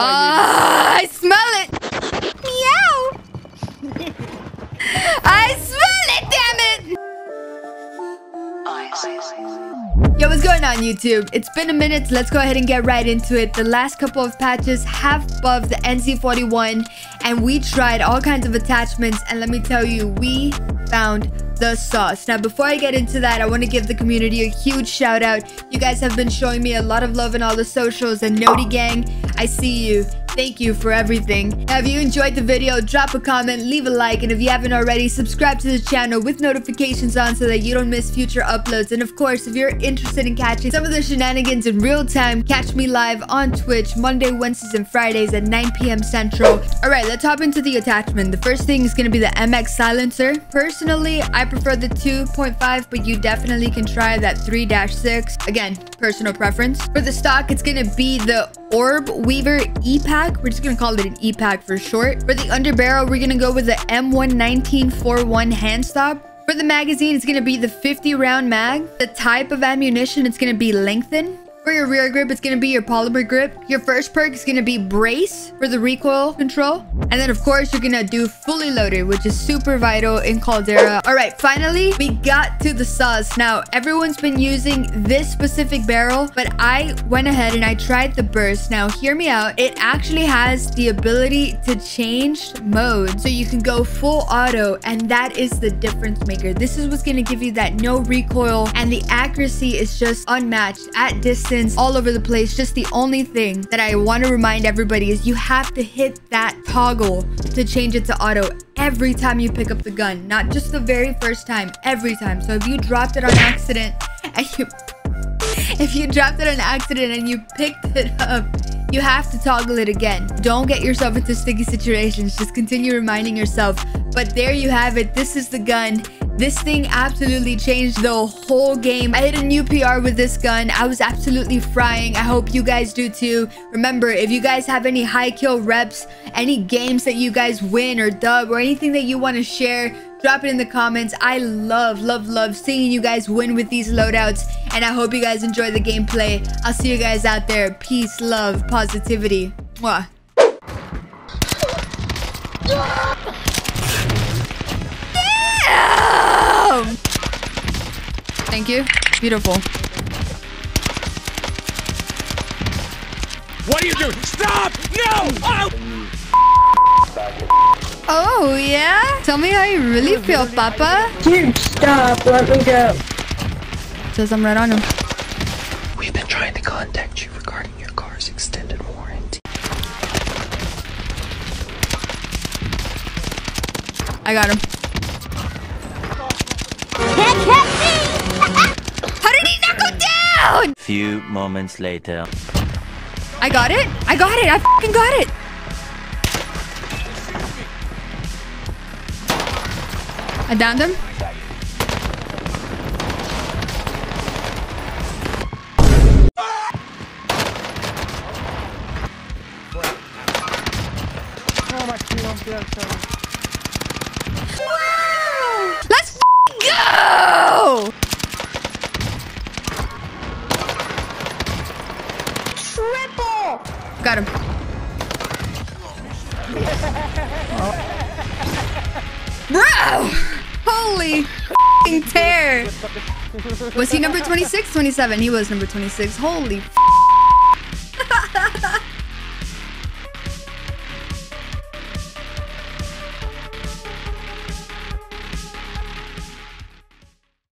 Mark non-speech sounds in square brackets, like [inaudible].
Ah, I smell it. Meow. [laughs] I smell it, damn it. Yo, what's going on YouTube? It's been a minute, so let's go ahead and get right into it. The last couple of patches have buffed the NZ41 and we tried all kinds of attachments and let me tell you, we found the sauce. Now, before I get into that, I want to give the community a huge shout out. You guys have been showing me a lot of love in all the socials and Noti Gang, I see you. Thank you for everything. Now, if you enjoyed the video, drop a comment, leave a like, and if you haven't already, subscribe to the channel with notifications on so that you don't miss future uploads. And of course, if you're interested in catching some of the shenanigans in real time, catch me live on Twitch Monday, Wednesdays, and Fridays at 9 p.m. Central. All right, let's hop into the attachment. The first thing is going to be the MX silencer. Personally, I prefer the 2.5, but you definitely can try that 3-6. Again, personal preference. For the stock, it's going to be the Orb Weaver E-Pack. We're just gonna call it an E-pack for short. For the underbarrel, we're gonna go with the M11941 hand stop. For the magazine, it's gonna be the 50 round mag. The type of ammunition, it's gonna be lengthen. For your rear grip, it's going to be your polymer grip. Your first perk is going to be brace for the recoil control. And then, of course, you're going to do fully loaded, which is super vital in Caldera. All right, finally, we got to the sauce. Now, everyone's been using this specific barrel, but I went ahead and I tried the burst. Now, hear me out. It actually has the ability to change mode. So you can go full auto, and that is the difference maker. This is what's going to give you that no recoil, and the accuracy is just unmatched at all over the place. Just the only thing that I want to remind everybody is you have to hit that toggle to change it to auto every time you pick up the gun. Not just the very first time, every time. So if you dropped it on accident [laughs] and you... If you dropped it on accident and you picked it up, you have to toggle it again. Don't get yourself into sticky situations. Just continue reminding yourself. But there you have it. This is the gun this thing absolutely changed the whole game. I hit a new PR with this gun. I was absolutely frying. I hope you guys do too. Remember, if you guys have any high kill reps, any games that you guys win or dub, or anything that you want to share, drop it in the comments. I love, love, love seeing you guys win with these loadouts. And I hope you guys enjoy the gameplay. I'll see you guys out there. Peace, love, positivity. Mwah. Thank you. Beautiful. What are you doing? Stop! No! Oh! Oh, yeah? Tell me how you really feel, Papa. Dude, stop. Let me go. Says I'm right on him. We've been trying to contact you regarding your car's extended warranty. I got him. Few moments later. I got it. I got it. I fucking got it. I downed him. Wow! Bro! Holy tear! Was he number 26? 27. He was number 26. Holy